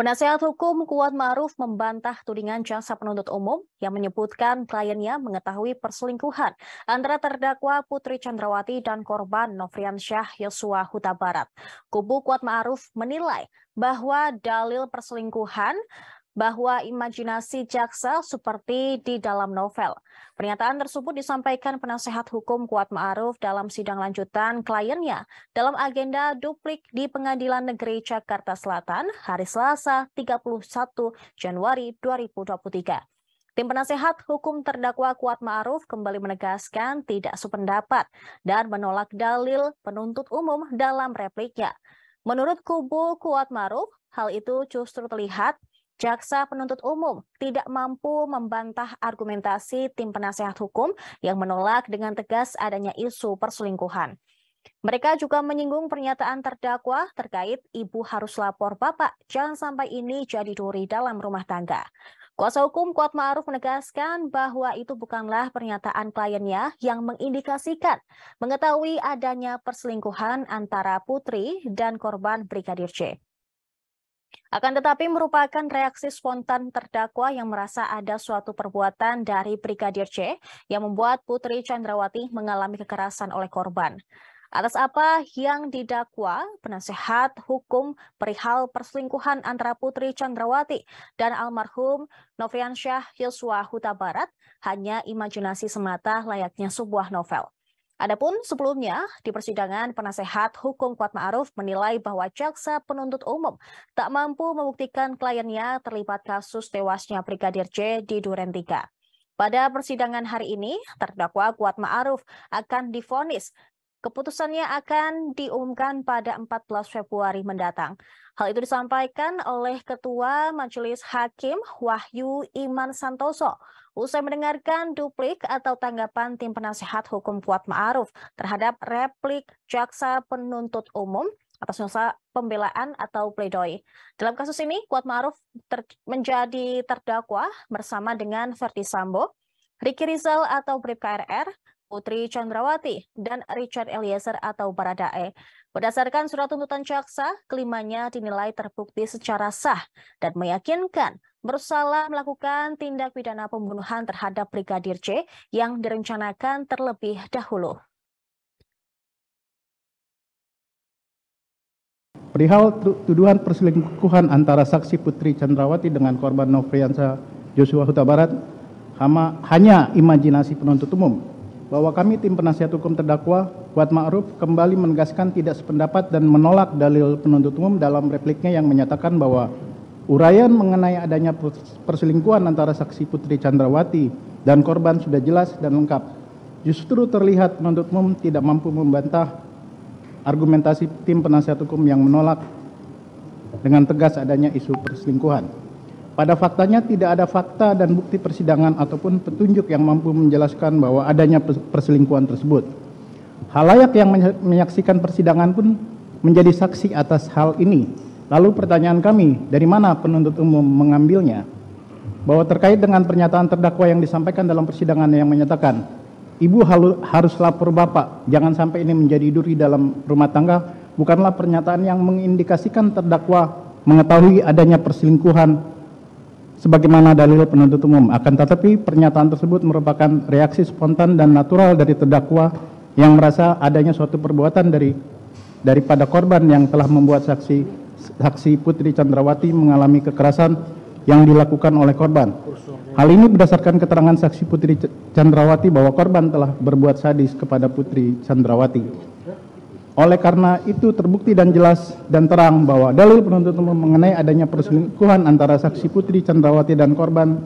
Penasehat hukum Kuat Ma'ruf membantah tudingan jaksa penuntut umum yang menyebutkan kliennya mengetahui perselingkuhan antara terdakwa Putri Chandrawati dan korban Nofrian Syah Yosua Huta Barat. Kubu Kuat Ma'ruf menilai bahwa dalil perselingkuhan bahwa imajinasi jaksa seperti di dalam novel. Pernyataan tersebut disampaikan penasehat hukum Kuat Ma'ruf dalam sidang lanjutan kliennya dalam agenda duplik di Pengadilan Negeri Jakarta Selatan hari Selasa 31 Januari 2023. Tim penasehat hukum terdakwa Kuat Ma'ruf kembali menegaskan tidak sependapat dan menolak dalil penuntut umum dalam repliknya. Menurut kubu Kuat Ma'ruf, hal itu justru terlihat Jaksa penuntut umum tidak mampu membantah argumentasi tim penasehat hukum yang menolak dengan tegas adanya isu perselingkuhan. Mereka juga menyinggung pernyataan terdakwa terkait ibu harus lapor bapak, jangan sampai ini jadi duri dalam rumah tangga. Kuasa hukum Kuat Ma'ruf menegaskan bahwa itu bukanlah pernyataan kliennya yang mengindikasikan mengetahui adanya perselingkuhan antara putri dan korban Brigadir J. Akan tetapi merupakan reaksi spontan terdakwa yang merasa ada suatu perbuatan dari Brigadir C yang membuat Putri Chandrawati mengalami kekerasan oleh korban. Atas apa yang didakwa, penasehat hukum perihal perselingkuhan antara Putri Chandrawati dan almarhum Nofriansyah Yosua Huta Barat hanya imajinasi semata layaknya sebuah novel. Adapun sebelumnya di persidangan penasehat hukum Kuat Ma'ruf menilai bahwa jaksa penuntut umum tak mampu membuktikan kliennya terlibat kasus tewasnya Brigadir J di Duren 3. Pada persidangan hari ini, terdakwa Kuat Ma'ruf akan difonis Keputusannya akan diumumkan pada 14 Februari mendatang. Hal itu disampaikan oleh Ketua Majelis Hakim Wahyu Iman Santoso usai mendengarkan duplik atau tanggapan tim penasehat hukum Kuat Ma'ruf terhadap replik jaksa penuntut umum atas nasa pembelaan atau pledoi. Dalam kasus ini, Kuat Ma'ruf ter menjadi terdakwa bersama dengan Verdi Sambo, Riki Rizal atau Brib KRR, Putri Chandrawati, dan Richard Eliezer atau Baradae. Berdasarkan surat tuntutan jaksa, kelimanya dinilai terbukti secara sah dan meyakinkan bersalah melakukan tindak pidana pembunuhan terhadap Brigadir C yang direncanakan terlebih dahulu. Perihal tuduhan perselingkuhan antara saksi Putri Chandrawati dengan korban Nofriansa Joshua Huta Barat hanya imajinasi penuntut umum bahwa kami tim penasihat hukum terdakwa Kuat Ma'ruf kembali menegaskan tidak sependapat dan menolak dalil penuntut umum dalam repliknya yang menyatakan bahwa uraian mengenai adanya perselingkuhan antara saksi Putri Chandrawati dan korban sudah jelas dan lengkap. Justru terlihat penuntut umum tidak mampu membantah argumentasi tim penasihat hukum yang menolak dengan tegas adanya isu perselingkuhan. Pada faktanya tidak ada fakta dan bukti persidangan ataupun petunjuk yang mampu menjelaskan bahwa adanya perselingkuhan tersebut. Halayak yang menyaksikan persidangan pun menjadi saksi atas hal ini. Lalu pertanyaan kami, dari mana penuntut umum mengambilnya? Bahwa terkait dengan pernyataan terdakwa yang disampaikan dalam persidangan yang menyatakan, Ibu harus lapor Bapak, jangan sampai ini menjadi duri dalam rumah tangga, bukanlah pernyataan yang mengindikasikan terdakwa mengetahui adanya perselingkuhan sebagaimana dalil penuntut umum. Akan tetapi pernyataan tersebut merupakan reaksi spontan dan natural dari terdakwa yang merasa adanya suatu perbuatan dari daripada korban yang telah membuat saksi saksi Putri Chandrawati mengalami kekerasan yang dilakukan oleh korban. Hal ini berdasarkan keterangan saksi Putri Chandrawati bahwa korban telah berbuat sadis kepada Putri Chandrawati. Oleh karena itu terbukti dan jelas dan terang bahwa dalil penuntut umum mengenai adanya perselingkuhan antara saksi Putri Chandrawati dan korban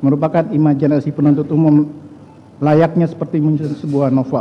merupakan imajinasi penuntut umum layaknya seperti muncul sebuah novel.